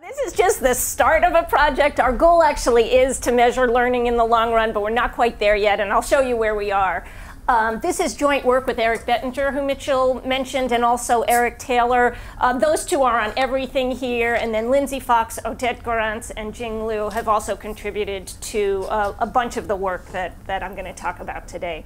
This is just the start of a project. Our goal actually is to measure learning in the long run, but we're not quite there yet, and I'll show you where we are. Um, this is joint work with Eric Bettinger, who Mitchell mentioned, and also Eric Taylor. Um, those two are on everything here, and then Lindsay Fox, Odette Garance, and Jing Liu have also contributed to uh, a bunch of the work that, that I'm going to talk about today.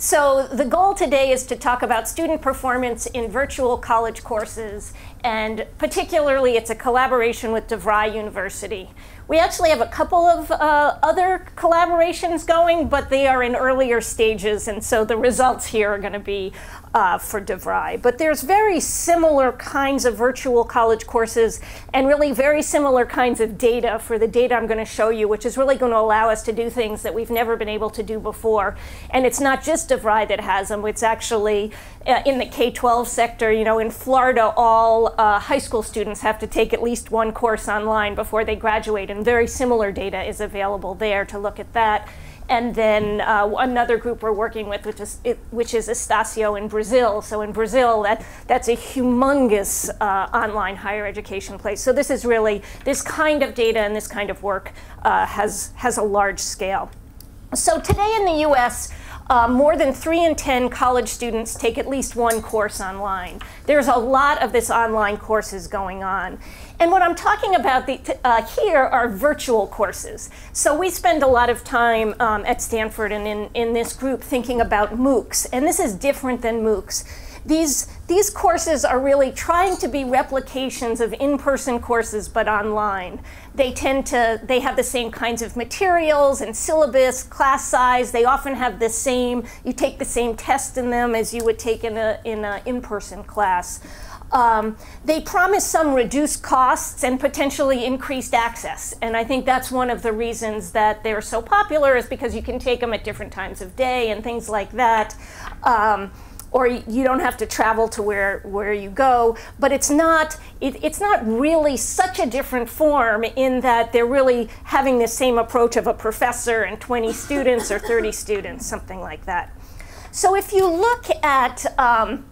So the goal today is to talk about student performance in virtual college courses, and particularly it's a collaboration with DeVry University. We actually have a couple of uh, other collaborations going, but they are in earlier stages, and so the results here are going to be uh, for DeVry. But there's very similar kinds of virtual college courses and really very similar kinds of data for the data I'm going to show you, which is really going to allow us to do things that we've never been able to do before. And it's not just DeVry that has them, it's actually uh, in the K-12 sector. You know, in Florida, all uh, high school students have to take at least one course online before they graduate, and very similar data is available there to look at that and then uh, another group we're working with, which is, which is Estácio in Brazil. So in Brazil, that, that's a humongous uh, online higher education place. So this is really, this kind of data and this kind of work uh, has, has a large scale. So today in the US, uh, more than three in 10 college students take at least one course online. There's a lot of this online courses going on. And what I'm talking about the, uh, here are virtual courses. So we spend a lot of time um, at Stanford and in, in this group thinking about MOOCs. And this is different than MOOCs. These, these courses are really trying to be replications of in-person courses but online. They tend to, they have the same kinds of materials and syllabus, class size. They often have the same, you take the same test in them as you would take in an in a in-person class. Um, they promise some reduced costs and potentially increased access. And I think that's one of the reasons that they're so popular is because you can take them at different times of day and things like that. Um, or you don't have to travel to where, where you go, but it's not, it, it's not really such a different form in that they're really having the same approach of a professor and 20 students or 30 students, something like that. So if you look at um,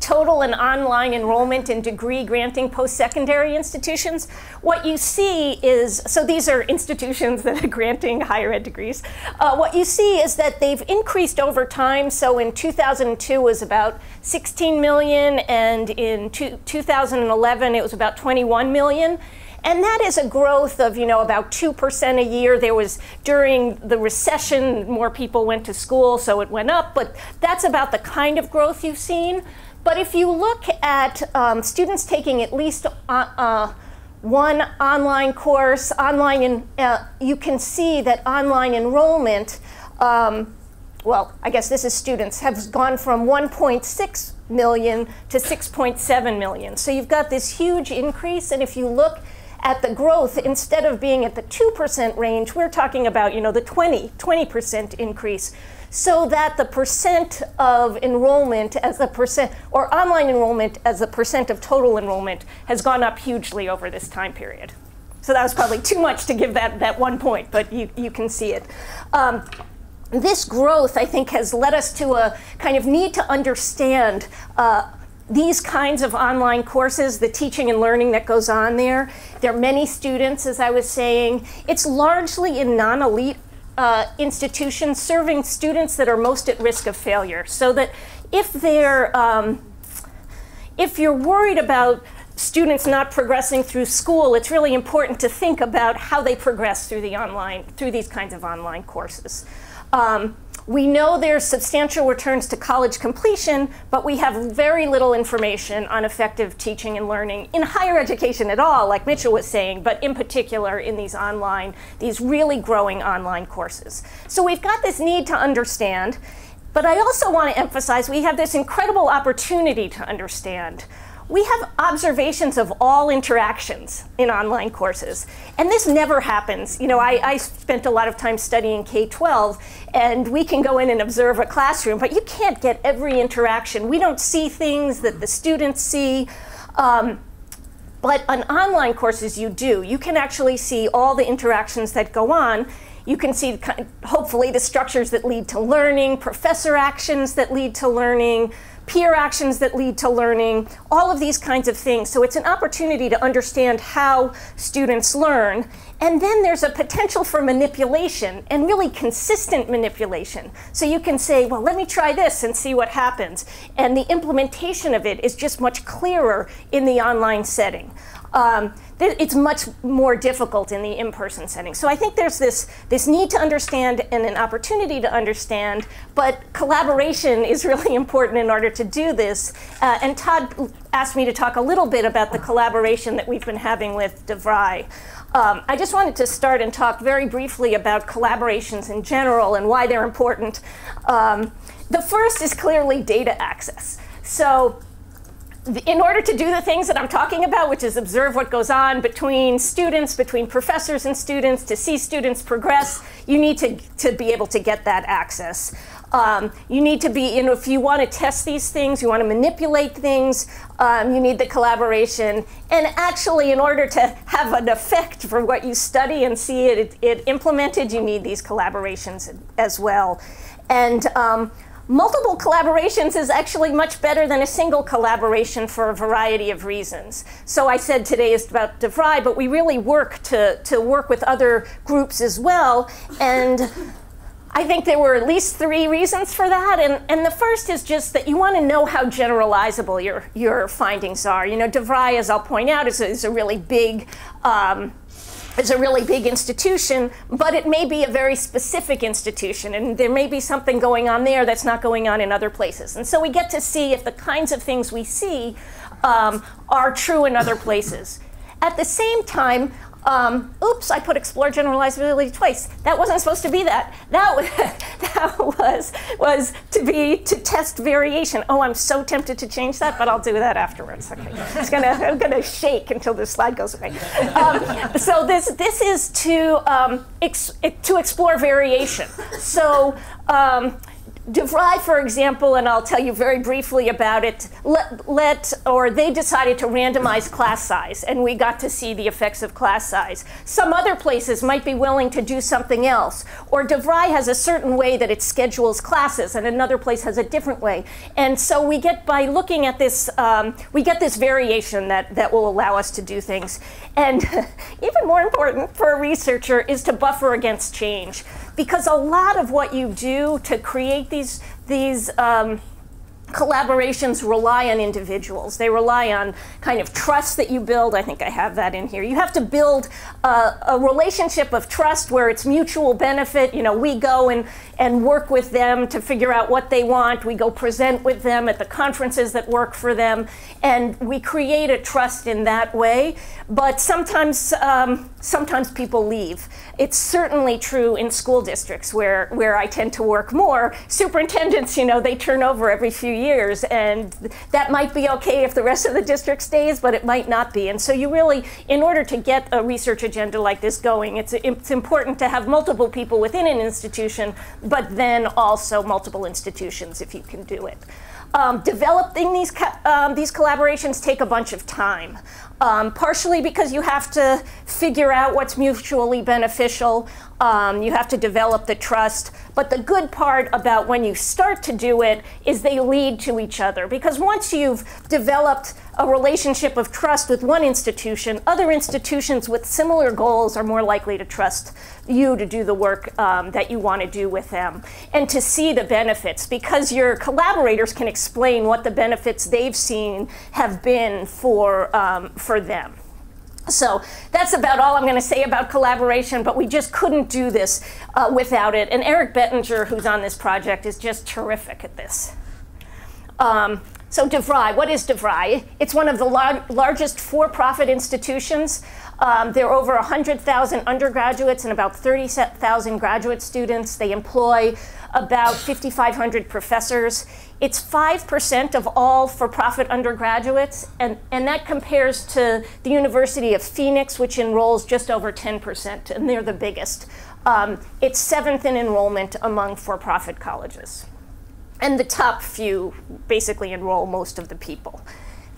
total and online enrollment in degree granting post-secondary institutions, what you see is, so these are institutions that are granting higher ed degrees. Uh, what you see is that they've increased over time. So in 2002 was about 16 million, and in two, 2011 it was about 21 million. And that is a growth of, you know, about 2% a year. There was, during the recession, more people went to school, so it went up, but that's about the kind of growth you've seen. But if you look at um, students taking at least uh, uh, one online course, online, in, uh, you can see that online enrollment, um, well, I guess this is students, have gone from 1.6 million to 6.7 million. So you've got this huge increase, and if you look at the growth, instead of being at the 2% range, we're talking about, you know, the 20, 20% increase so that the percent of enrollment as a percent, or online enrollment as a percent of total enrollment has gone up hugely over this time period. So that was probably too much to give that, that one point, but you, you can see it. Um, this growth, I think, has led us to a kind of need to understand uh, these kinds of online courses, the teaching and learning that goes on there. There are many students, as I was saying. It's largely in non elite uh, institutions serving students that are most at risk of failure. So that if they're, um, if you're worried about students not progressing through school, it's really important to think about how they progress through the online, through these kinds of online courses. Um, we know there's substantial returns to college completion, but we have very little information on effective teaching and learning in higher education at all, like Mitchell was saying, but in particular in these online, these really growing online courses. So we've got this need to understand, but I also want to emphasize we have this incredible opportunity to understand we have observations of all interactions in online courses. And this never happens. You know, I, I spent a lot of time studying K 12, and we can go in and observe a classroom, but you can't get every interaction. We don't see things that the students see. Um, but on online courses, you do. You can actually see all the interactions that go on. You can see, hopefully, the structures that lead to learning, professor actions that lead to learning, peer actions that lead to learning, all of these kinds of things. So it's an opportunity to understand how students learn. And then there's a potential for manipulation and really consistent manipulation. So you can say, well, let me try this and see what happens. And the implementation of it is just much clearer in the online setting. Um, it's much more difficult in the in-person setting. So I think there's this, this need to understand and an opportunity to understand, but collaboration is really important in order to do this. Uh, and Todd asked me to talk a little bit about the collaboration that we've been having with DeVry. Um, I just wanted to start and talk very briefly about collaborations in general and why they're important. Um, the first is clearly data access. So in order to do the things that I'm talking about, which is observe what goes on between students, between professors and students, to see students progress, you need to, to be able to get that access. Um, you need to be, you know, if you want to test these things, you want to manipulate things, um, you need the collaboration. And actually, in order to have an effect for what you study and see it, it implemented, you need these collaborations as well. And um, Multiple collaborations is actually much better than a single collaboration for a variety of reasons. So I said today is about DeVry, but we really work to, to work with other groups as well. And I think there were at least three reasons for that. And, and the first is just that you want to know how generalizable your, your findings are. You know, DeVry, as I'll point out, is a, is a really big um, is a really big institution, but it may be a very specific institution, and there may be something going on there that's not going on in other places. And so we get to see if the kinds of things we see um, are true in other places. At the same time, um, oops, I put explore generalizability twice. That wasn't supposed to be that. That was, was, was to be to test variation. Oh, I'm so tempted to change that, but I'll do that afterwards. Okay, it's gonna, I'm gonna shake until this slide goes away. Um, so this this is to um, ex, to explore variation. So um, DeVry, for example, and I'll tell you very briefly about it, let, let, or they decided to randomize class size, and we got to see the effects of class size. Some other places might be willing to do something else, or DeVry has a certain way that it schedules classes, and another place has a different way. And so we get, by looking at this, um, we get this variation that, that will allow us to do things. And even more important for a researcher is to buffer against change because a lot of what you do to create these these um, collaborations rely on individuals. They rely on kind of trust that you build. I think I have that in here. You have to build a, a, relationship of trust where it's mutual benefit. You know, we go and, and work with them to figure out what they want. We go present with them at the conferences that work for them. And we create a trust in that way. But sometimes, um, sometimes people leave. It's certainly true in school districts where, where I tend to work more. Superintendents, you know, they turn over every few years, and that might be okay if the rest of the district stays, but it might not be. And so you really, in order to get a research agenda like this going, it's, it's important to have multiple people within an institution, but then also multiple institutions if you can do it. Um, developing these, um, these collaborations take a bunch of time. Um, partially because you have to figure out what's mutually beneficial. Um, you have to develop the trust. But the good part about when you start to do it is they lead to each other. Because once you've developed a relationship of trust with one institution, other institutions with similar goals are more likely to trust you to do the work um, that you want to do with them and to see the benefits because your collaborators can explain what the benefits they've seen have been for, um, for them. So that's about all I'm going to say about collaboration, but we just couldn't do this uh, without it. And Eric Bettinger, who's on this project, is just terrific at this. Um, so DeVry, what is DeVry? It's one of the lar largest for-profit institutions. Um, there are over 100,000 undergraduates and about 30,000 graduate students. They employ about 5,500 professors. It's 5% of all for-profit undergraduates, and, and that compares to the University of Phoenix, which enrolls just over 10%, and they're the biggest. Um, it's seventh in enrollment among for-profit colleges and the top few basically enroll most of the people.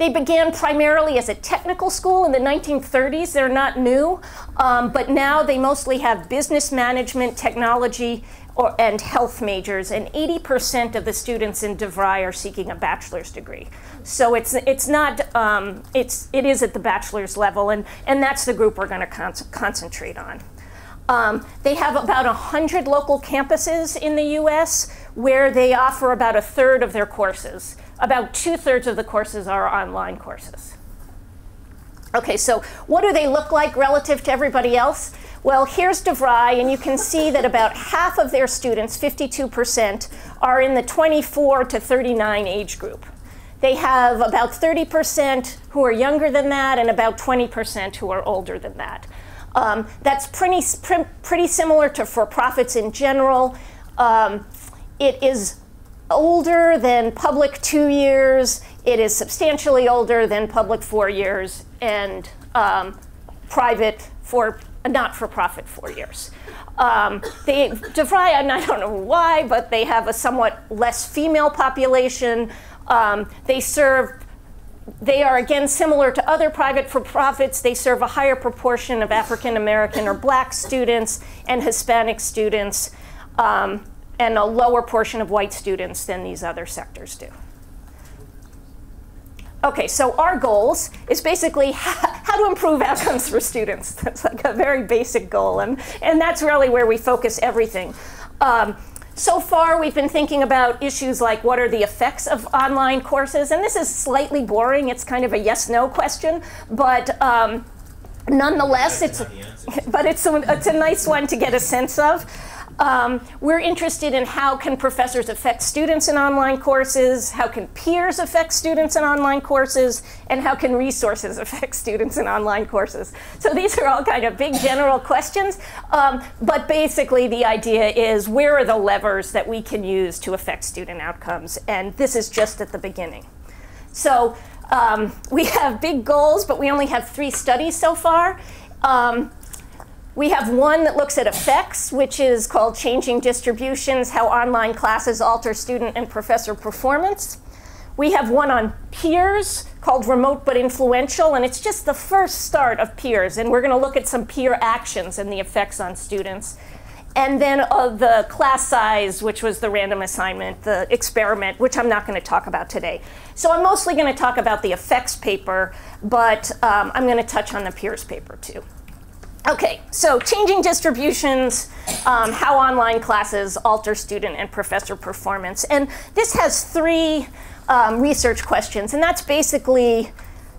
They began primarily as a technical school in the 1930s. They're not new, um, but now they mostly have business management, technology, or, and health majors, and 80% of the students in DeVry are seeking a bachelor's degree. So it's, it's not, um, it's, it is at the bachelor's level, and, and that's the group we're going to con concentrate on. Um, they have about 100 local campuses in the US where they offer about a third of their courses. About two thirds of the courses are online courses. Okay, so what do they look like relative to everybody else? Well, here's DeVry, and you can see that about half of their students, 52%, are in the 24 to 39 age group. They have about 30% who are younger than that, and about 20% who are older than that. Um, that's pretty, pretty similar to for profits in general. Um, it is older than public two years. It is substantially older than public four years, and um, private for not for profit four years. Um, they, DeVry, and I don't know why, but they have a somewhat less female population. Um, they serve, they are again similar to other private for profits. They serve a higher proportion of African American or black students and Hispanic students, um, and a lower portion of white students than these other sectors do. Okay, so our goals is basically how to improve outcomes for students. That's like a very basic goal, and, and that's really where we focus everything. Um, so far, we've been thinking about issues like what are the effects of online courses, and this is slightly boring. It's kind of a yes/no question, but um, nonetheless, it's but it's a, it's a nice one to get a sense of. Um, we're interested in how can professors affect students in online courses, how can peers affect students in online courses, and how can resources affect students in online courses. So these are all kind of big general questions, um, but basically the idea is where are the levers that we can use to affect student outcomes, and this is just at the beginning. So um, we have big goals, but we only have three studies so far. Um, we have one that looks at effects, which is called Changing Distributions, How Online Classes Alter Student and Professor Performance. We have one on peers called Remote But Influential, and it's just the first start of peers. And we're going to look at some peer actions and the effects on students. And then uh, the class size, which was the random assignment, the experiment, which I'm not going to talk about today. So I'm mostly going to talk about the effects paper, but um, I'm going to touch on the peers paper too. Okay, so changing distributions, um, how online classes alter student and professor performance. And this has three um, research questions, and that's basically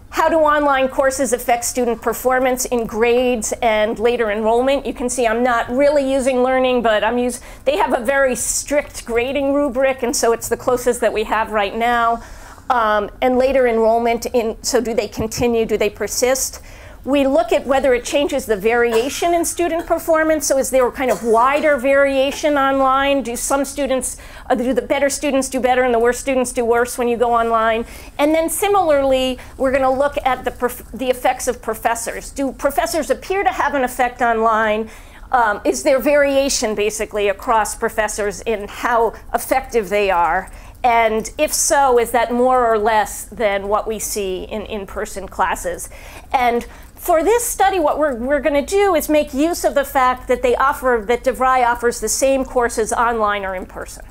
how do online courses affect student performance in grades and later enrollment? You can see I'm not really using learning, but I'm use, they have a very strict grading rubric, and so it's the closest that we have right now. Um, and later enrollment, in, so do they continue, do they persist? We look at whether it changes the variation in student performance. So is there a kind of wider variation online? Do some students, uh, do the better students do better and the worse students do worse when you go online? And then similarly, we're going to look at the, the effects of professors. Do professors appear to have an effect online? Um, is there variation basically across professors in how effective they are? And if so, is that more or less than what we see in in person classes? And for this study, what we're, we're going to do is make use of the fact that they offer, that DeVry offers the same courses online or in person.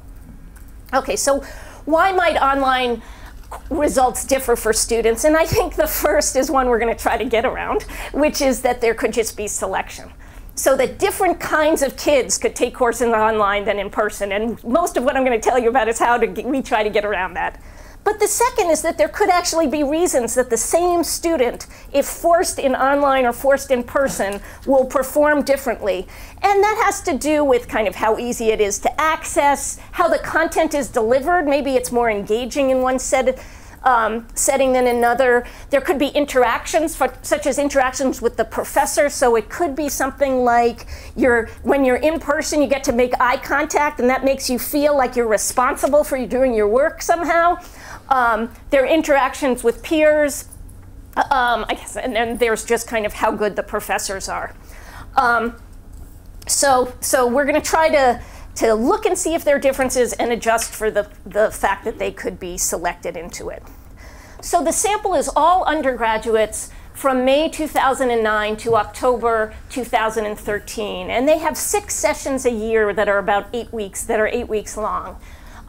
Okay, so why might online results differ for students? And I think the first is one we're going to try to get around, which is that there could just be selection. So that different kinds of kids could take courses online than in person. And most of what I'm going to tell you about is how to we try to get around that. But the second is that there could actually be reasons that the same student, if forced in online or forced in person, will perform differently. And that has to do with kind of how easy it is to access, how the content is delivered. Maybe it's more engaging in one set. Um, setting than another. There could be interactions, for, such as interactions with the professor. So it could be something like you're, when you're in person, you get to make eye contact, and that makes you feel like you're responsible for doing your work somehow um, their interactions with peers, um, I guess, and then there's just kind of how good the professors are. Um, so, so we're going to try to to look and see if there are differences and adjust for the, the fact that they could be selected into it. So the sample is all undergraduates from May 2009 to October 2013. And they have six sessions a year that are about eight weeks, that are eight weeks long.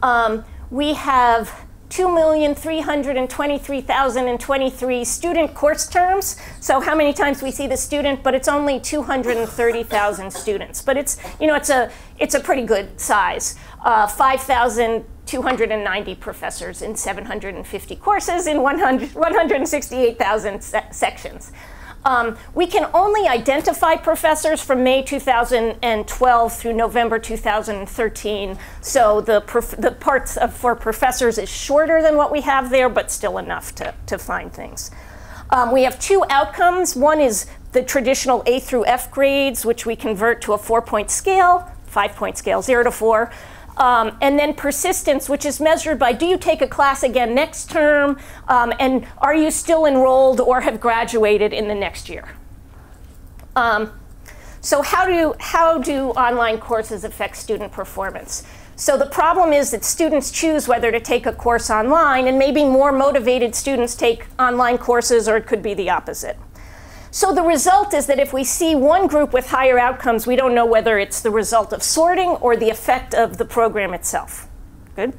Um, we have 2,323,023 student course terms. So how many times we see the student, but it's only 230,000 students. But it's, you know, it's a, it's a pretty good size. Uh, 5,290 professors in 750 courses in 168,000 se sections. Um, we can only identify professors from May 2012 through November 2013. So the, the parts of, for professors is shorter than what we have there, but still enough to, to find things. Um, we have two outcomes. One is the traditional A through F grades, which we convert to a four-point scale, five-point scale, zero to four. Um, and then persistence, which is measured by do you take a class again next term, um, and are you still enrolled or have graduated in the next year? Um, so how do, how do online courses affect student performance? So the problem is that students choose whether to take a course online, and maybe more motivated students take online courses, or it could be the opposite. So the result is that if we see one group with higher outcomes, we don't know whether it's the result of sorting or the effect of the program itself. Good?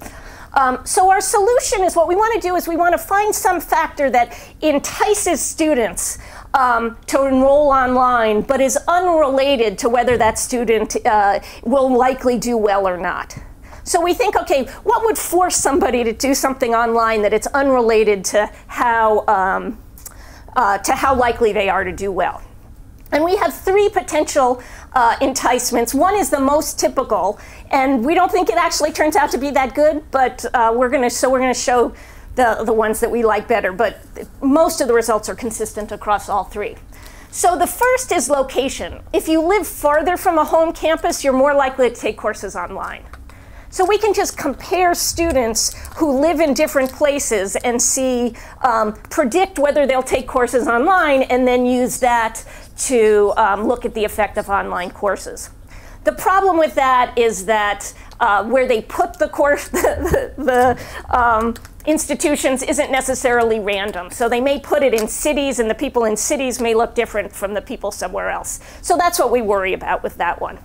Um, so our solution is what we want to do is we want to find some factor that entices students um, to enroll online, but is unrelated to whether that student uh, will likely do well or not. So we think, okay, what would force somebody to do something online that it's unrelated to how um, uh, to how likely they are to do well. And we have three potential uh, enticements. One is the most typical, and we don't think it actually turns out to be that good, but uh, we're going to so we're going to show the the ones that we like better. But most of the results are consistent across all three. So the first is location. If you live farther from a home campus, you're more likely to take courses online. So we can just compare students who live in different places and see, um, predict whether they'll take courses online and then use that to um, look at the effect of online courses. The problem with that is that uh, where they put the course, the, the, the um, institutions isn't necessarily random. So they may put it in cities, and the people in cities may look different from the people somewhere else. So that's what we worry about with that one.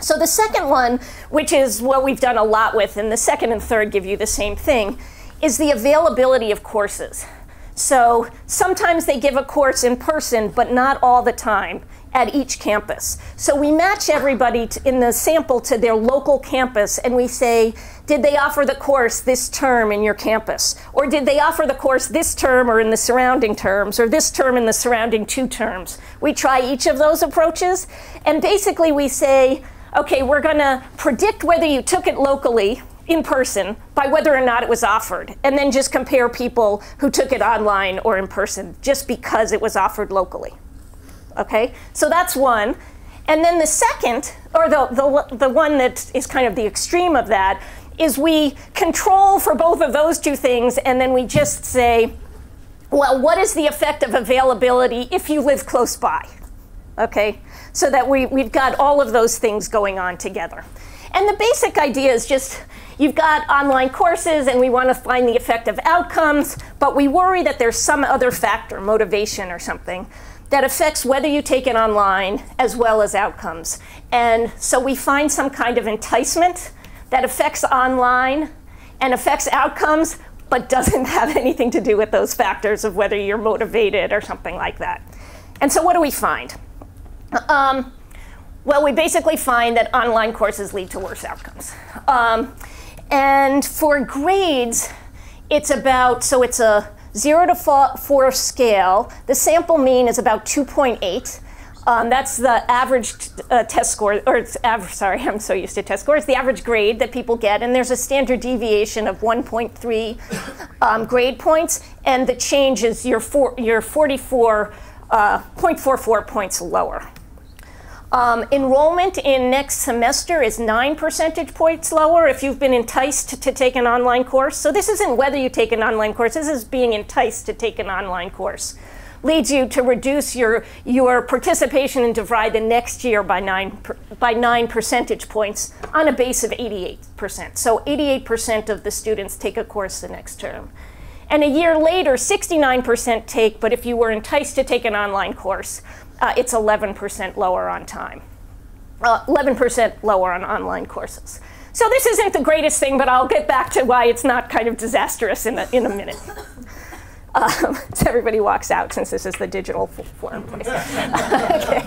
So the second one, which is what we've done a lot with, and the second and third give you the same thing, is the availability of courses. So sometimes they give a course in person, but not all the time at each campus. So we match everybody in the sample to their local campus and we say, did they offer the course this term in your campus? Or did they offer the course this term or in the surrounding terms, or this term in the surrounding two terms? We try each of those approaches, and basically we say, okay, we're going to predict whether you took it locally in person by whether or not it was offered, and then just compare people who took it online or in person just because it was offered locally. Okay, so that's one. And then the second, or the, the, the one that is kind of the extreme of that, is we control for both of those two things, and then we just say, well, what is the effect of availability if you live close by? Okay, so that we, we've got all of those things going on together. And the basic idea is just you've got online courses and we want to find the effect of outcomes, but we worry that there's some other factor, motivation or something, that affects whether you take it online as well as outcomes. And so we find some kind of enticement that affects online and affects outcomes, but doesn't have anything to do with those factors of whether you're motivated or something like that. And so what do we find? Um, well, we basically find that online courses lead to worse outcomes. Um, and for grades, it's about, so it's a zero to four scale. The sample mean is about 2.8. Um, that's the average uh, test score, or sorry, I'm so used to test scores, the average grade that people get. And there's a standard deviation of 1.3 um, grade points. And the change is your, four, your 44, uh, 0.44 points lower. Um, enrollment in next semester is nine percentage points lower if you've been enticed to take an online course. So this isn't whether you take an online course, this is being enticed to take an online course. Leads you to reduce your, your participation in DeVry the next year by nine, by nine percentage points on a base of 88%. So 88% of the students take a course the next term. And a year later, 69% take, but if you were enticed to take an online course, uh, it's 11% lower on time. Uh, 11% lower on online courses. So this isn't the greatest thing, but I'll get back to why it's not kind of disastrous in a, in a minute. Um, so everybody walks out since this is the digital forum place. okay.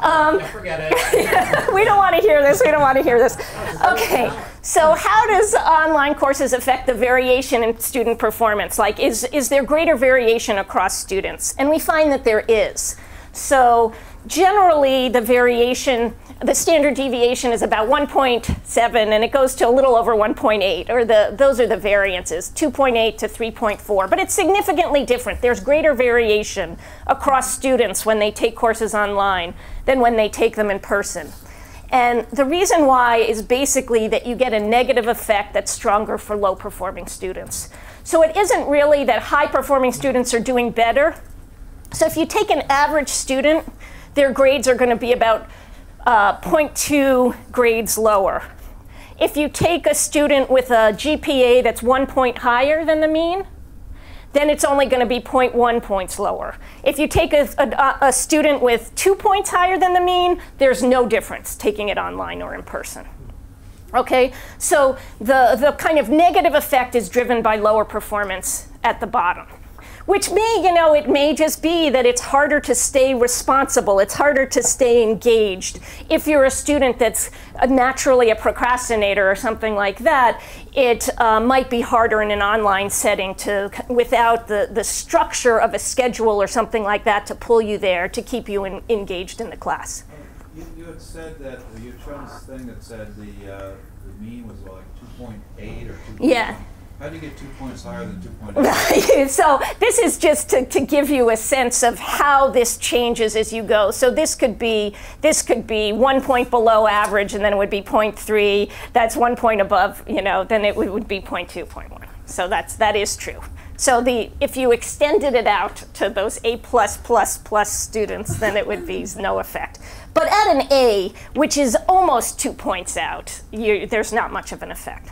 Um, forget it. we don't want to hear this. We don't want to hear this. Okay. So how does online courses affect the variation in student performance? Like, is is there greater variation across students? And we find that there is. So generally, the variation the standard deviation is about 1.7 and it goes to a little over 1.8 or the those are the variances 2.8 to 3.4 but it's significantly different. There's greater variation across students when they take courses online than when they take them in person. And the reason why is basically that you get a negative effect that's stronger for low performing students. So it isn't really that high performing students are doing better so if you take an average student their grades are going to be about uh, 0.2 grades lower. If you take a student with a GPA that's one point higher than the mean, then it's only going to be 0.1 points lower. If you take a, a, a, student with two points higher than the mean, there's no difference taking it online or in person. Okay, so the, the kind of negative effect is driven by lower performance at the bottom which may, you know, it may just be that it's harder to stay responsible. It's harder to stay engaged. If you're a student that's naturally a procrastinator or something like that, it uh, might be harder in an online setting to, without the, the structure of a schedule or something like that to pull you there to keep you in, engaged in the class. You, you had said that, you had shown this thing that said the, uh, the mean was like 2.8 or 2.1. Yeah. How do you get two points higher than 2.8? so this is just to, to give you a sense of how this changes as you go. So this could be this could be one point below average, and then it would be 0.3. That's one point above, you know, then it would be 0.2, 0.1. So that's that is true. So the if you extended it out to those A plus plus plus students, then it would be no effect. But at an A, which is almost two points out, you, there's not much of an effect.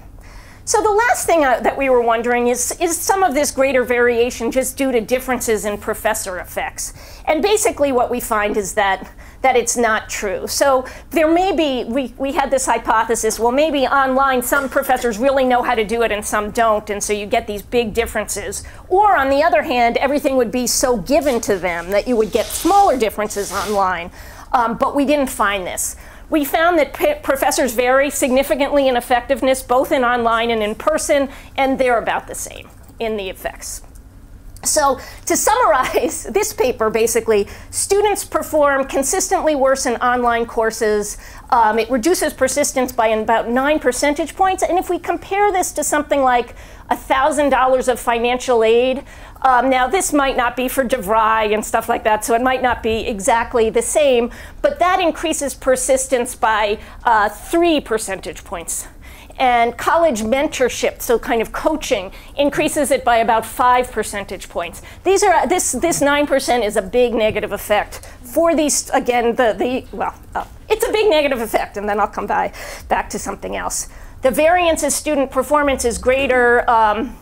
So the last thing uh, that we were wondering is, is some of this greater variation just due to differences in professor effects? And basically what we find is that that it's not true. So there may be, we, we had this hypothesis, well, maybe online some professors really know how to do it and some don't, and so you get these big differences. Or on the other hand, everything would be so given to them that you would get smaller differences online. Um, but we didn't find this. We found that professors vary significantly in effectiveness, both in online and in person, and they're about the same in the effects. So, to summarize this paper, basically, students perform consistently worse in online courses. Um, it reduces persistence by about nine percentage points. And if we compare this to something like $1,000 of financial aid, um, now, this might not be for DeVry and stuff like that, so it might not be exactly the same, but that increases persistence by uh, three percentage points. And college mentorship, so kind of coaching, increases it by about five percentage points. These are this this nine percent is a big negative effect for these. Again, the the well, uh, it's a big negative effect, and then I'll come by back to something else. The variance in student performance is greater. Um,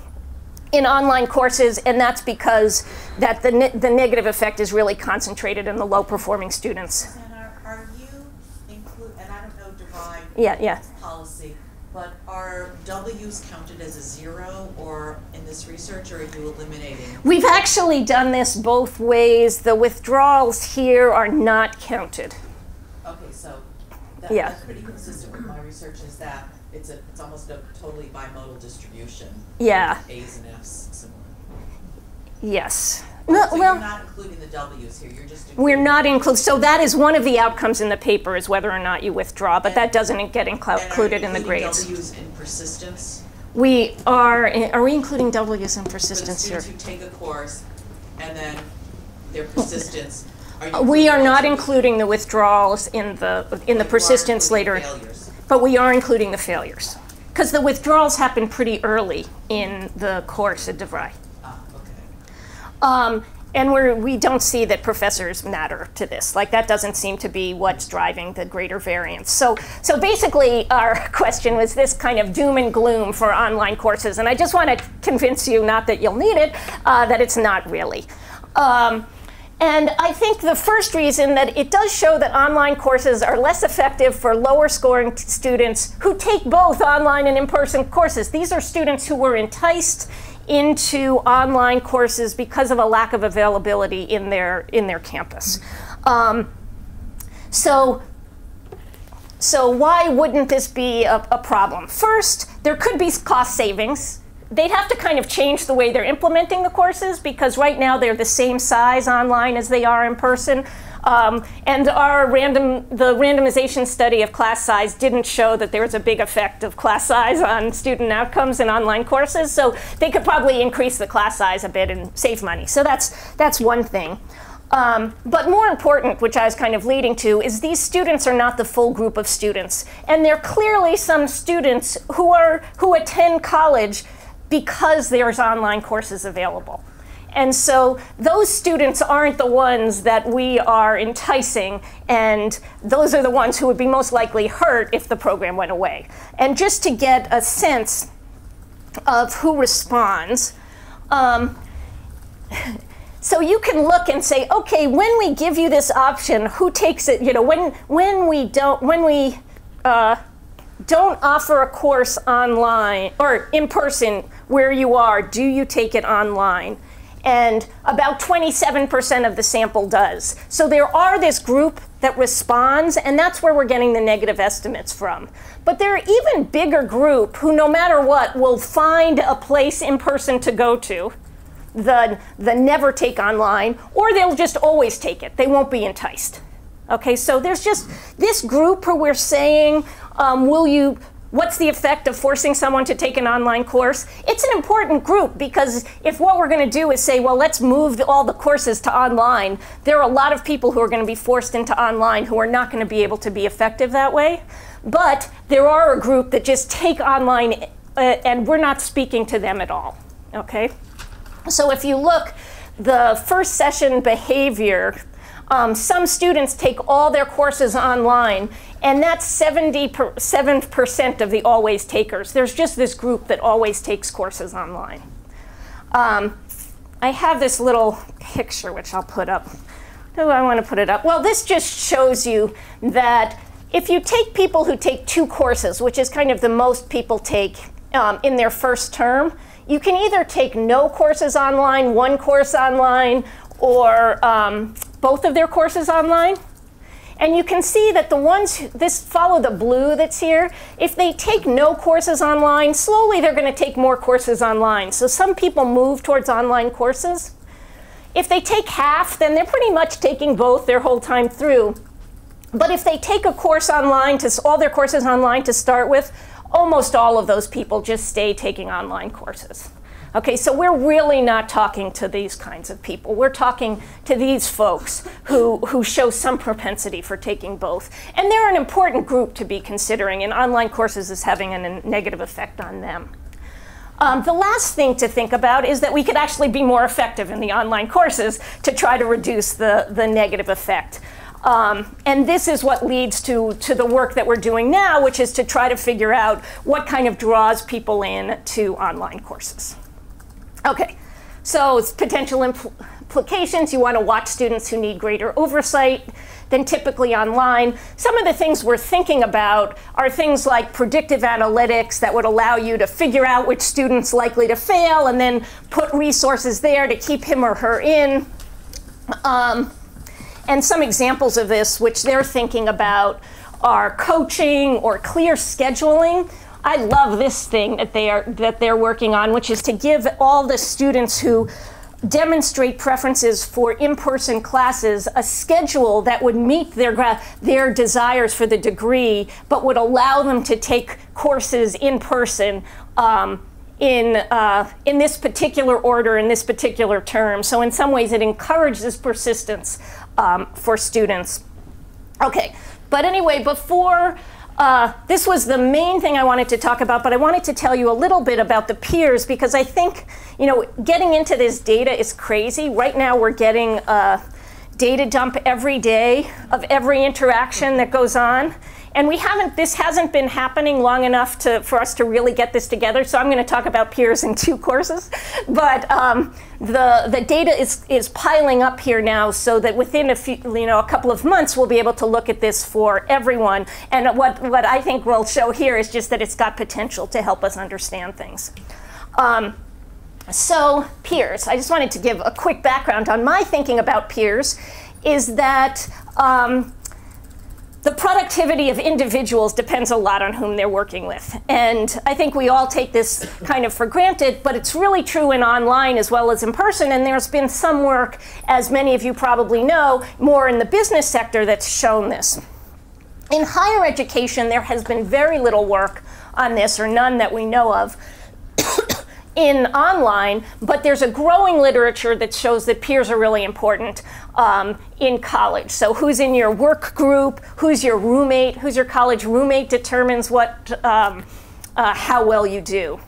in online courses, and that's because that the, ne the negative effect is really concentrated in the low performing students. And are, are you include, and I don't know DeVry yeah, yeah. policy, but are W's counted as a zero or in this research, or are you eliminating? We've actually done this both ways. The withdrawals here are not counted. Okay, so that, yeah. that's pretty consistent with my research is that it's a it's almost a totally bimodal distribution. Yeah. A's and F's similar. Yes. No, so well, you're not including the W's here. You're just. We're not including. So that is one of the outcomes in the paper is whether or not you withdraw, but and, that doesn't get included in the grades. W's in persistence. We are. Are we including W's in persistence here? Students who take a course, and then their persistence. Are uh, we are not including the withdrawals in the in the persistence later. Failures but we are including the failures because the withdrawals happen pretty early in the course at DeVry. Um, and we're, we don't see that professors matter to this. Like that doesn't seem to be what's driving the greater variance. So, so basically, our question was this kind of doom and gloom for online courses, and I just want to convince you, not that you'll need it, uh, that it's not really. Um, and I think the first reason that it does show that online courses are less effective for lower scoring students who take both online and in person courses. These are students who were enticed into online courses because of a lack of availability in their in their campus. Um, so so why wouldn't this be a, a, problem? First, there could be cost savings. They'd have to kind of change the way they're implementing the courses because right now they're the same size online as they are in person. Um, and our random, the randomization study of class size didn't show that there was a big effect of class size on student outcomes in online courses. So they could probably increase the class size a bit and save money. So that's, that's one thing. Um, but more important, which I was kind of leading to, is these students are not the full group of students. And there are clearly some students who, are, who attend college because there's online courses available. And so those students aren't the ones that we are enticing, and those are the ones who would be most likely hurt if the program went away. And just to get a sense of who responds, um, so you can look and say, okay, when we give you this option, who takes it? You know, when when we don't when we uh, don't offer a course online or in person where you are, do you take it online? And about 27% of the sample does. So there are this group that responds, and that's where we're getting the negative estimates from. But there are even bigger group who, no matter what, will find a place in person to go to, the, the never take online, or they'll just always take it. They won't be enticed. Okay, so there's just this group who we're saying, um, will you What's the effect of forcing someone to take an online course? It's an important group because if what we're going to do is say, well, let's move all the courses to online, there are a lot of people who are going to be forced into online who are not going to be able to be effective that way. But there are a group that just take online uh, and we're not speaking to them at all. Okay? So if you look, the first session behavior um, some students take all their courses online, and that's 77% of the always takers. There's just this group that always takes courses online. Um, I have this little picture which I'll put up. Do I want to put it up? Well, this just shows you that if you take people who take two courses, which is kind of the most people take um, in their first term, you can either take no courses online, one course online, or um, both of their courses online. And you can see that the ones, this follow the blue that's here, if they take no courses online, slowly they're going to take more courses online. So some people move towards online courses. If they take half, then they're pretty much taking both their whole time through. But if they take a course online, to all their courses online to start with, almost all of those people just stay taking online courses. Okay, so we're really not talking to these kinds of people. We're talking to these folks who, who show some propensity for taking both. And they're an important group to be considering, and online courses is having a negative effect on them. Um, the last thing to think about is that we could actually be more effective in the online courses to try to reduce the, the negative effect. Um, and this is what leads to, to the work that we're doing now, which is to try to figure out what kind of draws people in to online courses. Okay, so potential impl implications. You want to watch students who need greater oversight than typically online. Some of the things we're thinking about are things like predictive analytics that would allow you to figure out which student's likely to fail and then put resources there to keep him or her in. Um, and some examples of this, which they're thinking about, are coaching or clear scheduling. I love this thing that they are that they're working on, which is to give all the students who demonstrate preferences for in-person classes a schedule that would meet their their desires for the degree, but would allow them to take courses in person. Um, in, uh, in this particular order, in this particular term. So, in some ways, it encourages persistence um, for students. Okay, but anyway, before uh, this was the main thing I wanted to talk about, but I wanted to tell you a little bit about the peers because I think, you know, getting into this data is crazy. Right now, we're getting a data dump every day of every interaction that goes on and we haven't this hasn't been happening long enough to, for us to really get this together. So i'm going to talk about peers in two courses. But um, the, the data is, is piling up here now so that within a few you know a couple of months we'll be able to look at this for everyone. And what, what i think we'll show here is just that it's got potential to help us understand things. Um, so peers. I just wanted to give a quick background on my thinking about peers is that um, the productivity of individuals depends a lot on whom they're working with. And I think we all take this kind of for granted, but it's really true in online as well as in person. And there's been some work, as many of you probably know, more in the business sector that's shown this. In higher education, there has been very little work on this, or none that we know of in online, but there's a growing literature that shows that peers are really important um, in college. So, who's in your work group, who's your roommate, who's your college roommate determines what, um, uh, how well you do.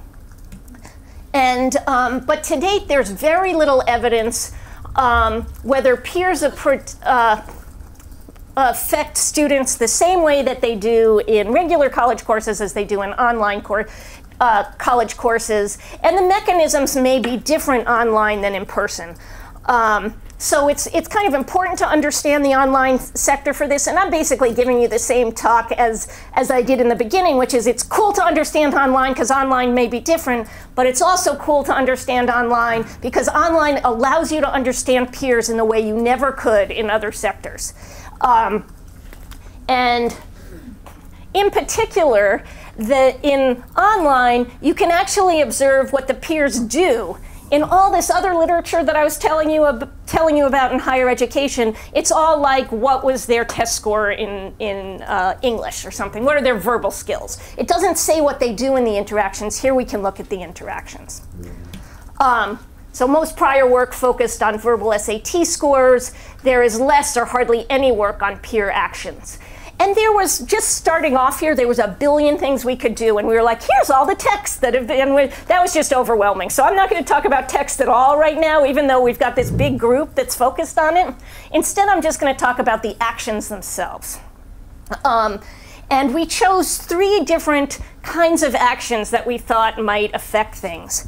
And, um, but to date, there's very little evidence um, whether peers uh, affect students the same way that they do in regular college courses as they do in online course uh, college courses, and the mechanisms may be different online than in person. Um, so it's it's kind of important to understand the online sector for this, and I'm basically giving you the same talk as as I did in the beginning, which is it's cool to understand online because online may be different, but it's also cool to understand online because online allows you to understand peers in a way you never could in other sectors, um, and in particular, that in online, you can actually observe what the peers do. In all this other literature that I was telling you, ab- telling you about in higher education, it's all like what was their test score in, in uh, English or something? What are their verbal skills? It doesn't say what they do in the interactions. Here we can look at the interactions. Um, so most prior work focused on verbal SAT scores. There is less or hardly any work on peer actions. And there was just starting off here, there was a billion things we could do, and we were like, here's all the text that have been. That was just overwhelming. So I'm not going to talk about text at all right now, even though we've got this big group that's focused on it. Instead, I'm just going to talk about the actions themselves. Um, and we chose three different kinds of actions that we thought might affect things.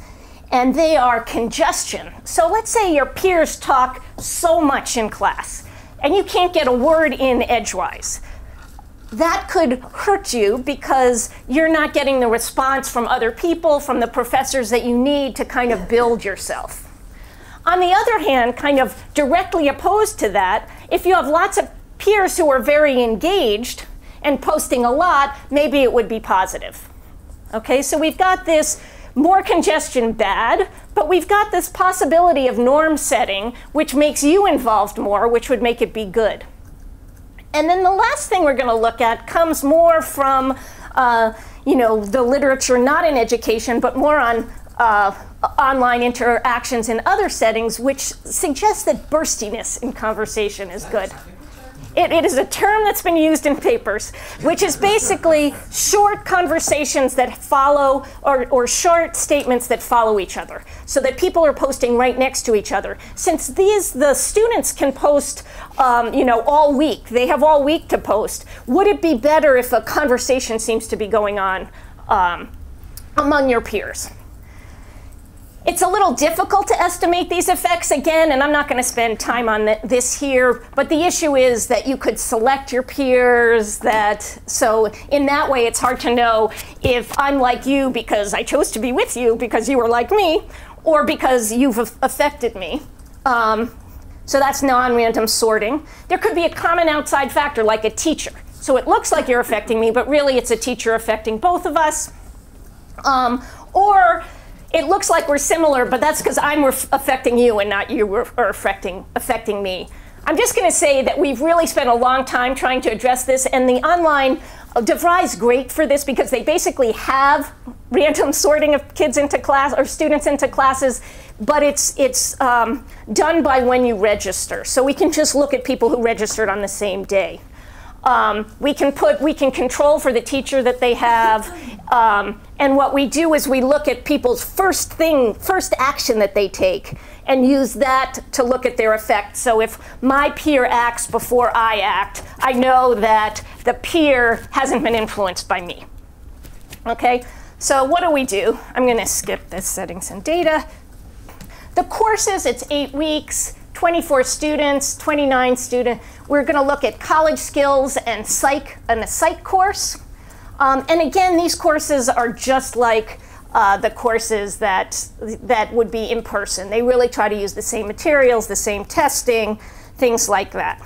And they are congestion. So let's say your peers talk so much in class, and you can't get a word in edgewise that could hurt you because you're not getting the response from other people, from the professors that you need to kind of build yourself. On the other hand, kind of directly opposed to that, if you have lots of peers who are very engaged and posting a lot, maybe it would be positive. Okay, so we've got this more congestion bad, but we've got this possibility of norm setting, which makes you involved more, which would make it be good. And then the last thing we're going to look at comes more from, uh, you know, the literature not in education, but more on uh, online interactions in other settings, which suggests that burstiness in conversation is good. It, it is a term that's been used in papers, which is basically short conversations that follow, or, or short statements that follow each other, so that people are posting right next to each other. Since these, the students can post, um, you know, all week, they have all week to post. Would it be better if a conversation seems to be going on um, among your peers? It's a little difficult to estimate these effects again, and I'm not going to spend time on this here, but the issue is that you could select your peers, that so in that way it's hard to know if I'm like you because I chose to be with you because you were like me, or because you've affected me. Um, so that's non-random sorting. There could be a common outside factor like a teacher. So it looks like you're affecting me, but really it's a teacher affecting both of us. Um, or it looks like we're similar, but that's because I'm affecting you and not you are affecting, affecting me. I'm just going to say that we've really spent a long time trying to address this, and the online uh, DeVry is great for this because they basically have random sorting of kids into class or students into classes, but it's it's um, done by when you register. So we can just look at people who registered on the same day. Um, we can put, we can control for the teacher that they have. Um, and what we do is we look at people's first thing, first action that they take and use that to look at their effect. So if my peer acts before I act, I know that the peer hasn't been influenced by me. Okay, so what do we do? I'm going to skip this settings and data. The courses, it's eight weeks. 24 students, 29 students. We're going to look at college skills and psych and a psych course. Um, and again, these courses are just like uh, the courses that that would be in person. They really try to use the same materials, the same testing, things like that.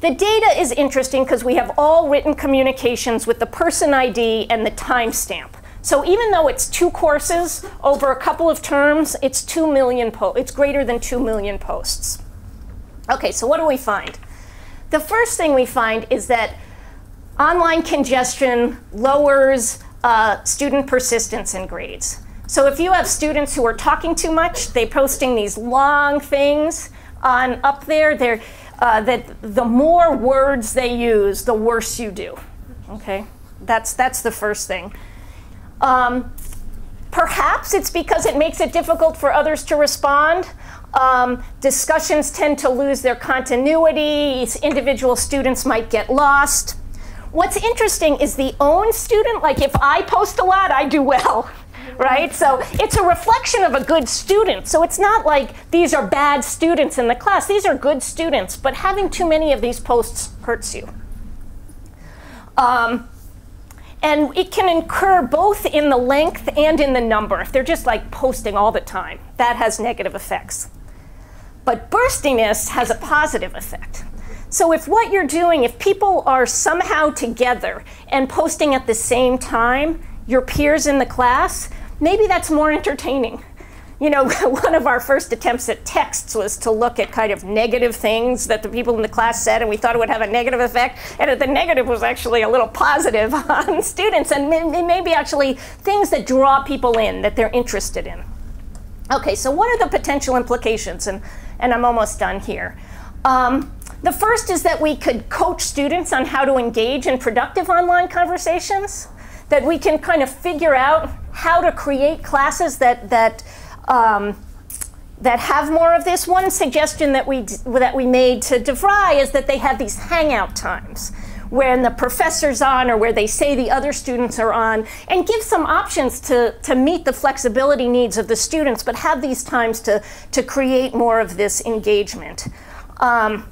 The data is interesting because we have all written communications with the person ID and the timestamp. So even though it's two courses over a couple of terms, it's 2 million it's greater than 2 million posts. Okay, so what do we find? The first thing we find is that online congestion lowers uh, student persistence in grades. So if you have students who are talking too much, they're posting these long things on up there, they're, uh, that the more words they use, the worse you do. Okay, that's, that's the first thing. Um, perhaps it's because it makes it difficult for others to respond. Um, discussions tend to lose their continuity. Individual students might get lost. What's interesting is the own student, like if I post a lot, I do well, right? So it's a reflection of a good student. So it's not like these are bad students in the class. These are good students, but having too many of these posts hurts you. Um, and it can incur both in the length and in the number. If they're just like posting all the time, that has negative effects. But burstiness has a positive effect. So if what you're doing, if people are somehow together and posting at the same time, your peers in the class, maybe that's more entertaining you know, one of our first attempts at texts was to look at kind of negative things that the people in the class said, and we thought it would have a negative effect. And the negative was actually a little positive on students, and maybe actually things that draw people in that they're interested in. Okay, so what are the potential implications? And, and I'm almost done here. Um, the first is that we could coach students on how to engage in productive online conversations, that we can kind of figure out how to create classes that, that um, that have more of this. One suggestion that we, that we made to DeVry is that they have these hangout times when the professor's on or where they say the other students are on and give some options to, to meet the flexibility needs of the students, but have these times to, to create more of this engagement. Um,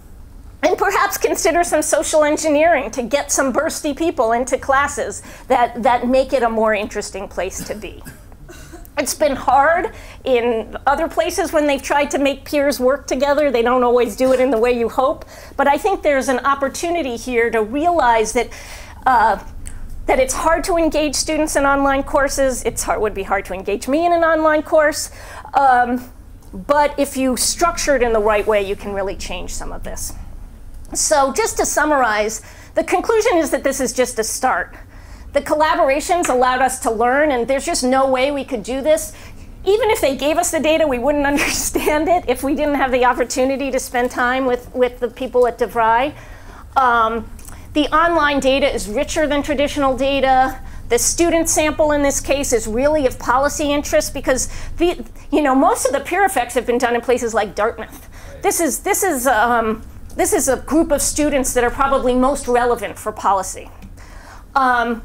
and perhaps consider some social engineering to get some bursty people into classes that, that make it a more interesting place to be. It's been hard in other places when they've tried to make peers work together. They don't always do it in the way you hope. But I think there's an opportunity here to realize that. Uh, that it's hard to engage students in online courses. It's hard, would be hard to engage me in an online course. Um, but if you structure it in the right way, you can really change some of this. So just to summarize, the conclusion is that this is just a start. The collaborations allowed us to learn, and there's just no way we could do this. Even if they gave us the data, we wouldn't understand it if we didn't have the opportunity to spend time with, with the people at DeVry. Um, the online data is richer than traditional data. The student sample in this case is really of policy interest because the, you know, most of the peer effects have been done in places like Dartmouth. This is, this, is, um, this is a group of students that are probably most relevant for policy. Um,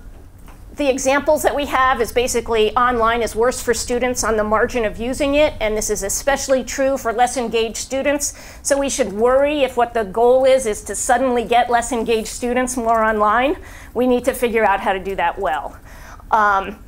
the examples that we have is basically online is worse for students on the margin of using it, and this is especially true for less engaged students. So we should worry if what the goal is is to suddenly get less engaged students more online. We need to figure out how to do that well. Um,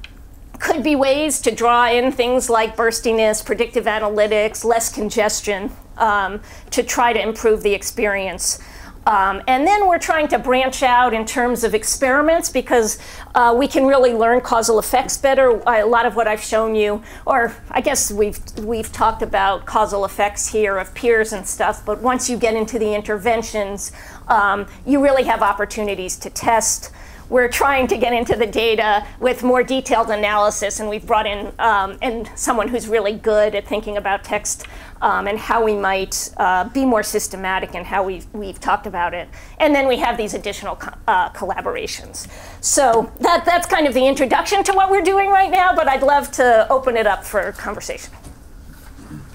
could be ways to draw in things like burstiness, predictive analytics, less congestion um, to try to improve the experience. Um, and then we're trying to branch out in terms of experiments because uh, we can really learn causal effects better. A lot of what I've shown you, or I guess we've, we've talked about causal effects here of peers and stuff, but once you get into the interventions, um, you really have opportunities to test. we're trying to get into the data with more detailed analysis, and we've brought in um, and someone who's really good at thinking about text um, and how we might uh, be more systematic in how we've, we've talked about it. And then we have these additional co uh, collaborations. So that, that's kind of the introduction to what we're doing right now, but I'd love to open it up for conversation.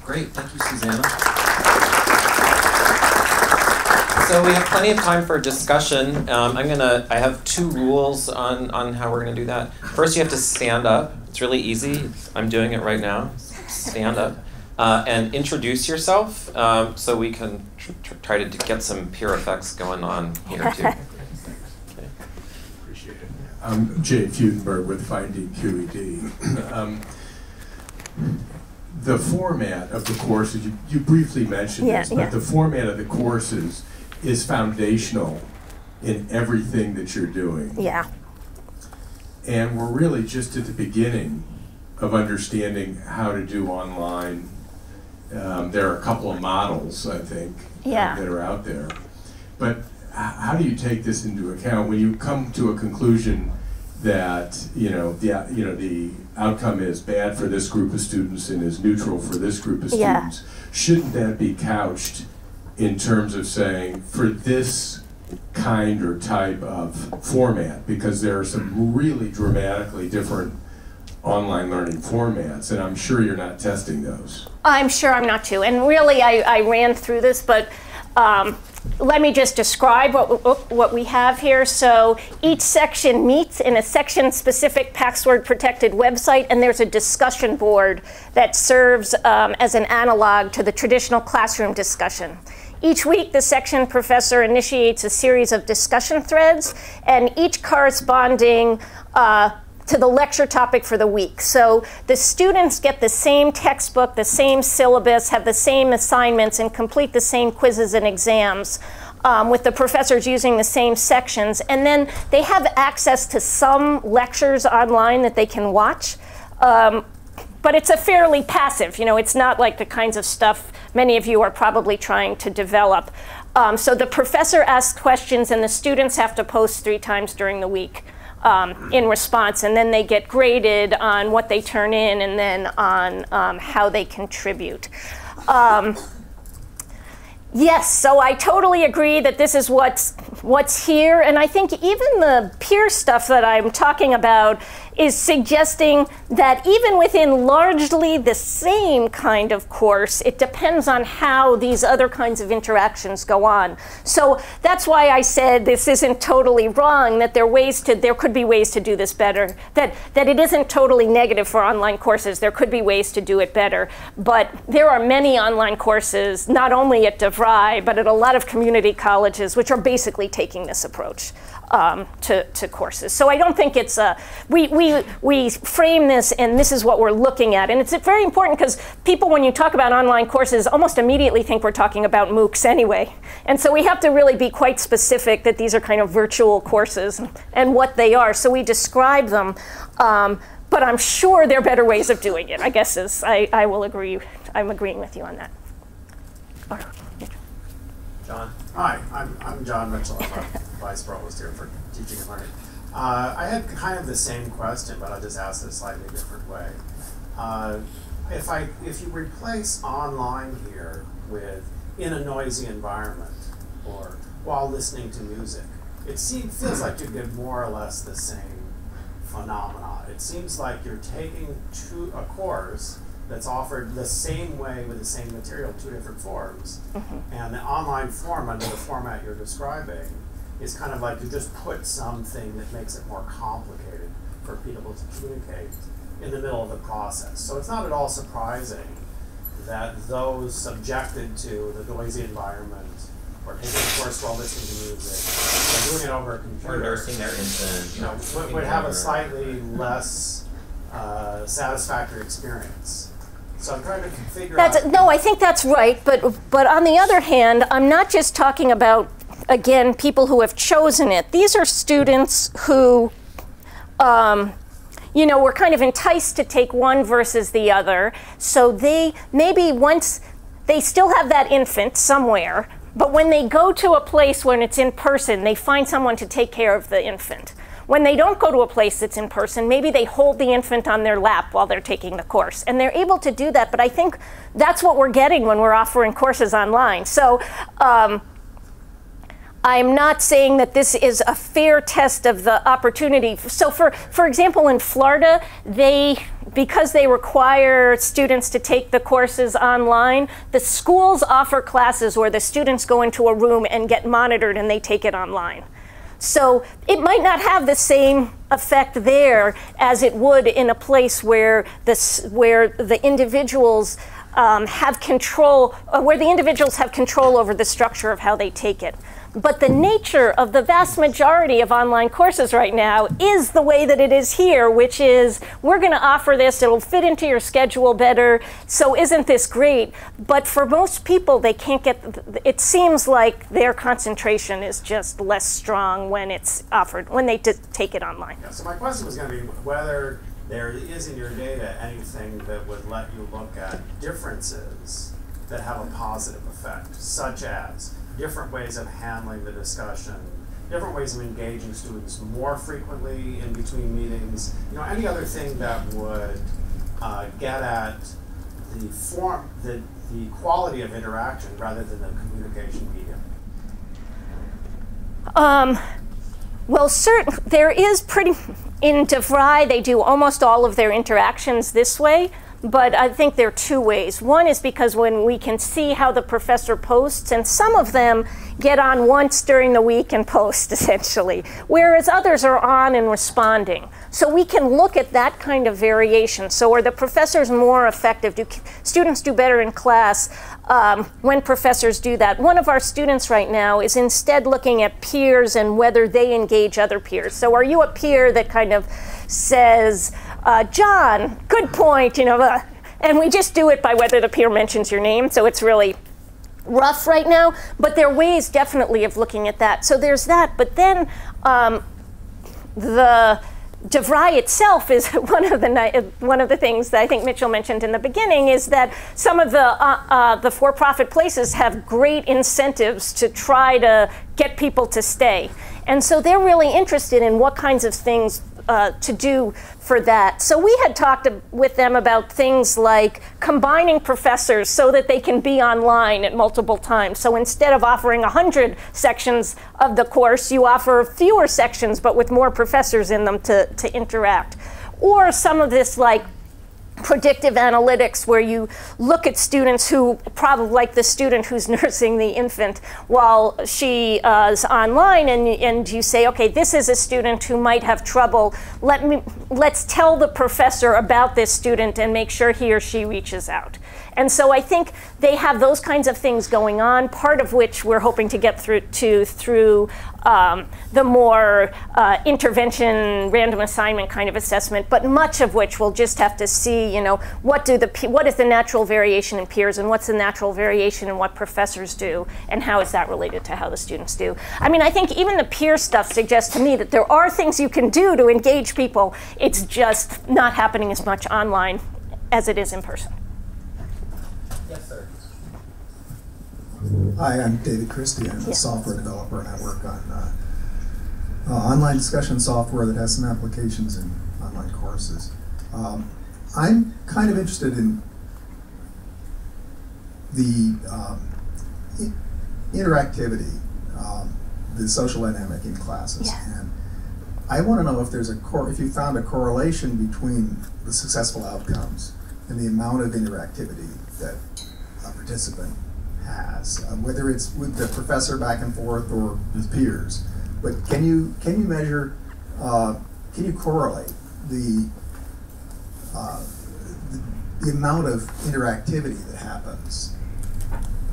Great, thank you, Susanna. So we have plenty of time for discussion. Um, I'm gonna. I have two rules on on how we're gonna do that. First, you have to stand up. It's really easy. I'm doing it right now. Stand up uh, and introduce yourself, um, so we can tr tr try to get some peer effects going on here too. Okay. Appreciate it. I'm Jay Fudenberg with Finding QED. um, the format of the courses, you, you briefly mentioned yeah, this, but yeah. the format of the courses is foundational in everything that you're doing. Yeah. And we're really just at the beginning of understanding how to do online. Um, there are a couple of models, I think, uh, Yeah. that are out there. But h- how do you take this into account when you come to a conclusion that you know the you know the outcome is bad for this group of students and is neutral for this group of Yeah. students? Shouldn't that be couched in terms of saying for this kind or type of format because there are some really dramatically different online learning formats and I'm sure you're not testing those. I'm sure I'm not too. And really, I, I ran through this, but um, let me just describe what, what we have here. So each section meets in a section specific password protected website, and there's a discussion board that serves um, as an analog to the traditional classroom discussion. Each week, the section professor initiates a series of discussion threads, and each corresponding uh, to the lecture topic for the week. So the students get the same textbook, the same syllabus, have the same assignments, and complete the same quizzes and exams. Um, with the professors using the same sections, and then they have access to some lectures online that they can watch. Um, but it's a fairly passive, you know, it's not like the kinds of stuff many of you are probably trying to develop. Um, so the professor asks questions, and the students have to post three times during the week um, in response, and then they get graded on what they turn in and then on um, how they contribute. Um, Yes, so I totally agree that this is what's what's here, and I think even the peer stuff that I'm talking about is suggesting that even within largely the same kind of course, it depends on how these other kinds of interactions go on. So that's why I said this isn't totally wrong. That there ways to there could be ways to do this better. That that it isn't totally negative for online courses. There could be ways to do it better, but there are many online courses, not only at DeVry, but at a lot of community colleges, which are basically taking this approach um, to, to courses. So I don't think it's a, we, we, we frame this and this is what we're looking at. And it's very important because people, when you talk about online courses, almost immediately think we're talking about MOOCs anyway. And so we have to really be quite specific that these are kind of virtual courses and what they are. So we describe them. Um, but I'm sure there are better ways of doing it, I guess is, I, I will agree, I'm agreeing with you on that. John. Hi, I'm, I'm John Mitchell. I'm a vice provost here for teaching and learning. Uh, I had kind of the same question, but I'll just ask it a slightly different way. Uh, if I if you replace online here with in a noisy environment or while listening to music, it seems feels like you get more or less the same phenomena. It seems like you're taking two a course that's offered the same way with the same material, two different forms. And the online form under the format you're describing is kind of like you just put something that makes it more complicated for people to communicate in the middle of the process. So it's not at all surprising that those subjected to the noisy environment or taking a course while listening to music or doing it over a computer Or nursing their infant. you know, would, would have a slightly less uh, satisfactory experience. So I'm trying to figure That's, out. no, I think that's right. But, but on the other hand, I'm not just talking about, again, people who have chosen it. These are students who, um, you know, were kind of enticed to take one versus the other. So they maybe once, they still have that infant somewhere, but when they go to a place when it's in person, they find someone to take care of the infant. When they don't go to a place that's in person, maybe they hold the infant on their lap while they're taking the course. And they're able to do that, but I think that's what we're getting when we're offering courses online. So um, I'm not saying that this is a fair test of the opportunity. So, for, for example, in Florida, they because they require students to take the courses online, the schools offer classes where the students go into a room and get monitored and they take it online. So it might not have the same effect there as it would in a place where the, where the individuals um, have control, where the individuals have control over the structure of how they take it. But the nature of the vast majority of online courses right now is the way that it is here, which is we're going to offer this, it'll fit into your schedule better. So, isn't this great? But for most people, they can't get, it seems like their concentration is just less strong when it's offered, when they take it online. Yeah, so, my question was going to be whether there is in your data anything that would let you look at differences that have a positive effect, such as different ways of handling the discussion, different ways of engaging students more frequently in between meetings, you know, any other thing that would uh, get at the form, the, the quality of interaction rather than the communication medium? Um, well, certain, there is pretty, in DeVry, they do almost all of their interactions this way. But I think there are two ways. One is because when we can see how the professor posts, and some of them get on once during the week and post essentially, whereas others are on and responding. So we can look at that kind of variation. So are the professors more effective? Do students do better in class um, when professors do that? One of our students right now is instead looking at peers and whether they engage other peers. So are you a peer that kind of says, uh, John, good point, you know, uh, and we just do it by whether the peer mentions your name, so it's really rough right now, but there are ways definitely of looking at that. So there's that, but then um, the DeVry itself is one of the one of the things that I think Mitchell mentioned in the beginning is that some of the uh, uh, the for-profit places have great incentives to try to get people to stay, and so they're really interested in what kinds of things uh, to do for that. So we had talked with them about things like combining professors so that they can be online at multiple times. So instead of offering 100 sections of the course, you offer fewer sections but with more professors in them to, to interact. Or some of this like predictive analytics where you look at students who probably like the student who's nursing the infant while she uh, is online and, and you say okay this is a student who might have trouble. Let me let's tell the professor about this student and make sure he or she reaches out and so I think they have those kinds of things going on, part of which we're hoping to get through to through um, the more uh, intervention, random assignment kind of assessment, but much of which we'll just have to see, you know, what do the what is the natural variation in peers and what's the natural variation in what professors do and how is that related to how the students do. I mean, I think even the peer stuff suggests to me that there are things you can do to engage people. It's just not happening as much online as it is in person. Hi, I'm David Christie. I'm a yeah. software developer and I work on uh, uh, online discussion software that has some applications in online courses. Um, I'm kind of interested in the um, interactivity, um, the social dynamic in classes. Yeah. And I want to know if there's a cor- if you found a correlation between the successful outcomes and the amount of interactivity that a participant has, uh, whether it's with the professor back and forth or with peers. But can you can you measure? Uh, can you correlate the, uh, the, the amount of interactivity that happens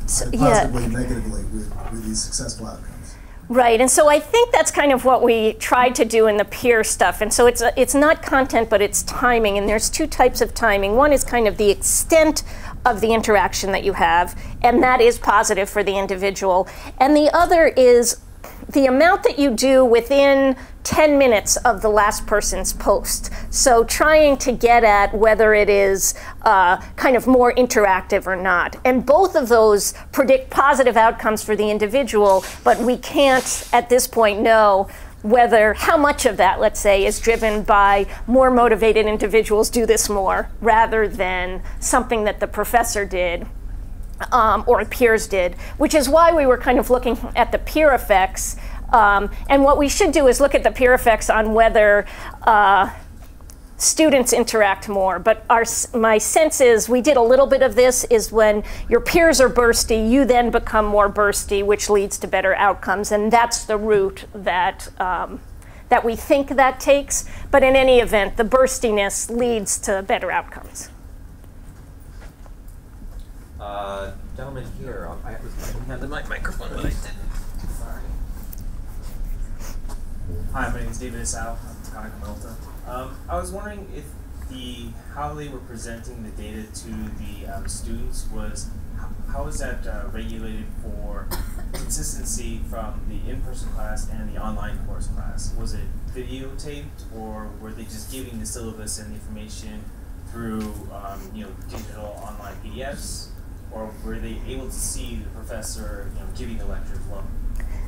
so, positively yeah. and negatively with, with these successful outcomes? Right, and so I think that's kind of what we tried to do in the peer stuff. And so it's it's not content, but it's timing. And there's two types of timing. One is kind of the extent of the interaction that you have, and that is positive for the individual. And the other is the amount that you do within 10 minutes of the last person's post. So trying to get at whether it is uh, kind of more interactive or not. And both of those predict positive outcomes for the individual, but we can't at this point know whether how much of that, let's say, is driven by more motivated individuals do this more rather than something that the professor did um, or peers did, which is why we were kind of looking at the peer effects. Um, and what we should do is look at the peer effects on whether uh, students interact more. But our, my sense is we did a little bit of this is when your peers are bursty, you then become more bursty, which leads to better outcomes. And that's the route that, um, that we think that takes. But in any event, the burstiness leads to better outcomes. Uh, gentleman here, I had the mic microphone, but I didn't. Sorry. Hi, my name is David Asau. I'm Hanukkah Milton. Um, I was wondering if the how they were presenting the data to the um, students was how, was that uh, regulated for consistency from the in-person class and the online course class? Was it videotaped, or were they just giving the syllabus and the information through um, you know digital online PDFs, or were they able to see the professor you know giving the lecture as well?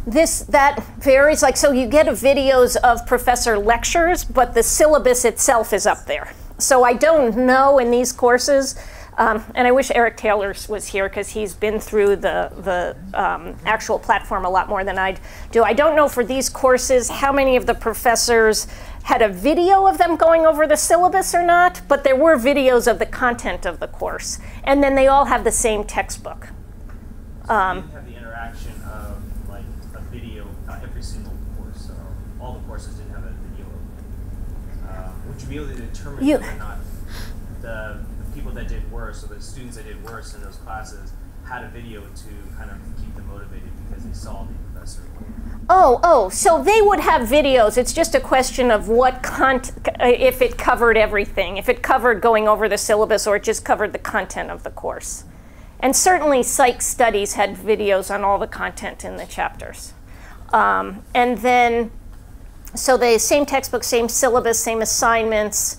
This that varies. Like so you get videos of professor lectures but the syllabus itself is up there. So i don't know in these courses um, and i wish eric taylor was here because he's been through the, the um, actual platform a lot more than i do. I don't know for these courses how many of the professors had a video of them going over the syllabus or not but there were videos of the content of the course. And then they all have the same textbook. Um, have the interaction able to determine you, whether or not the, the, people that did worse or the students that did worse in those classes had a video to kind of keep them motivated because they saw the professor. Oh, oh, so they would have videos. It's just a question of what content, if it covered everything, if it covered going over the syllabus or it just covered the content of the course. And certainly psych studies had videos on all the content in the chapters. Um, and then so the same textbook, same syllabus, same assignments,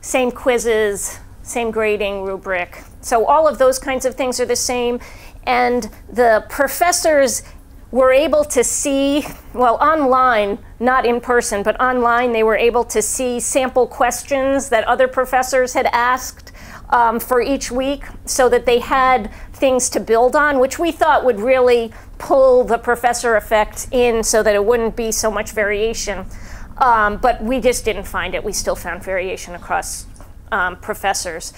same quizzes, same grading rubric. So all of those kinds of things are the same. And the professors were able to see, well, online, not in person, but online, they were able to see sample questions that other professors had asked um, for each week so that they had things to build on, which we thought would really pull the professor effect in so that it wouldn't be so much variation. Um, but we just didn't find it. We still found variation across um, professors.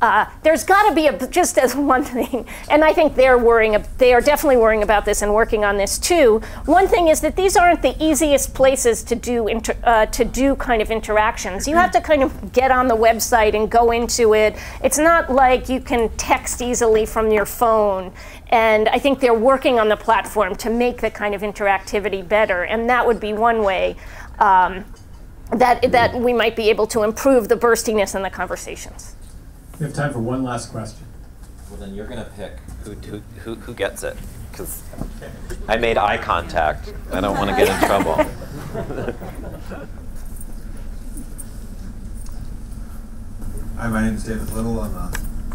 Uh, there's got to be a, just as one thing, and I think they're worrying, they are definitely worrying about this and working on this too. One thing is that these aren't the easiest places to do inter, uh, to do kind of interactions. You have to kind of get on the website and go into it. It's not like you can text easily from your phone. And I think they're working on the platform to make the kind of interactivity better, and that would be one way. Um, that, that we might be able to improve the burstiness in the conversations. We have time for one last question. Well, then you're going to pick who, who, who, who gets it. Because I made eye contact. I don't want to get in trouble. Hi, my name is David Little. I'm a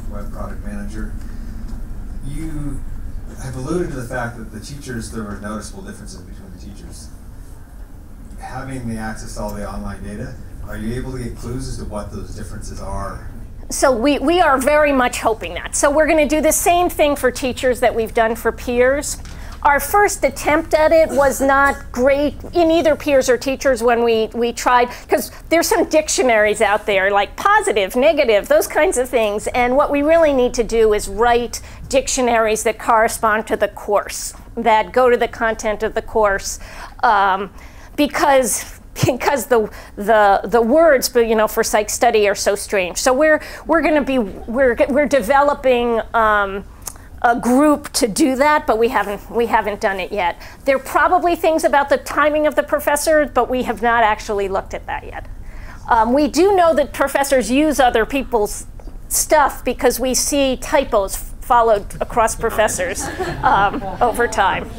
web product manager. You have alluded to the fact that the teachers, there were noticeable differences between the teachers. Having the access to all the online data, are you able to get clues as to what those differences are so we, we are very much hoping that. So we're going to do the same thing for teachers that we've done for peers. Our first attempt at it was not great in either peers or teachers when we, we tried, because there's some dictionaries out there like positive, negative, those kinds of things. And what we really need to do is write dictionaries that correspond to the course, that go to the content of the course. Um, because because the the the words but you know for psych study are so strange. So we're we're going to be we're we're developing um, a group to do that but we haven't we haven't done it yet. There are probably things about the timing of the professor but we have not actually looked at that yet. Um, we do know that professors use other people's stuff because we see typos followed across professors um, over time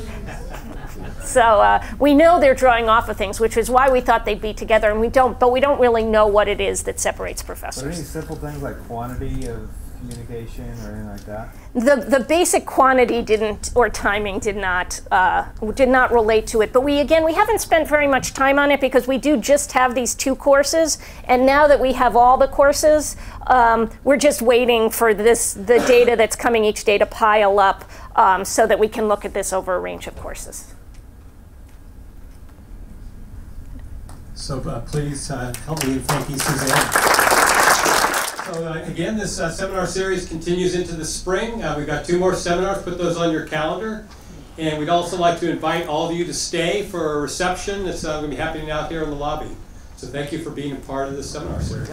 So uh, we know they're drawing off of things, which is why we thought they'd be together, and we don't. But we don't really know what it is that separates But any simple things like quantity of communication or anything like that? The the basic quantity didn't or timing did not uh, did not relate to it. But we again we haven't spent very much time on it because we do just have these two courses, and now that we have all the courses, um, we're just waiting for this the data that's coming each day to pile up um, so that we can look at this over a range of courses. So uh, please uh, help me in thanking Suzanne. So uh, again, this uh, seminar series continues into the spring. Uh, we've got two more seminars. Put those on your calendar. And we'd also like to invite all of you to stay for a reception that's going to be happening out here in the lobby. So thank you for being a part of this seminar series.